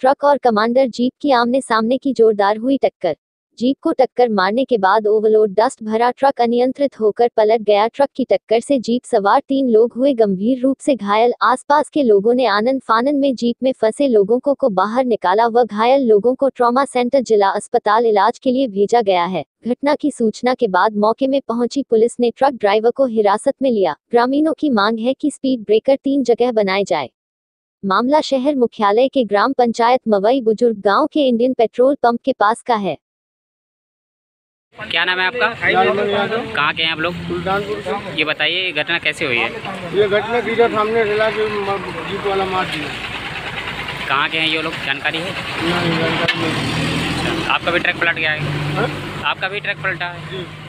Truck और commander jeep की आमने सामने की जोरदार हुई टक्कर। जीप को टक्कर मारने के बाद ओवरलोड डस्ट भरा ट्रक अनियंत्रित होकर पलट गया। ट्रक की टक्कर से जीप सवार तीन लोग हुए। गंभीर रूप से घायल आसपास के लोगों ने आनंद फानन में जीप में फंसे लोगों को, को बाहर निकाला व घायल लोगों को ट्रॉमा सेंटर जिला अस्पताल इलाज के लिए भेजा गया है। घटना की सूचना के बाद मौके में पहुँची पुलिस ने ट्रक ड्राइवर को हिरासत में लिया। ग्रामीणों की मांग है कि स्पीड ब्रेकर तीन जगह बनाए जाए। मामला शहर मुख्यालय के ग्राम पंचायत मवई बुज़ुर्ग गाँव के इंडियन पेट्रोल पंप के पास का है। क्या नाम है आपका? कहाँ के हैं आप लोग? सुल्तानपुर ये बताइए ये घटना कैसे हुई है? ये घटना सीधा सामने रिला के जीप वाला मार दिया। कहाँ के हैं ये लोग? जानकारी है? नहीं जानकारी नहीं। आपका भी ट्रक पलट गया है? हाँ? आपका भी ट्रक पलटा है? जी।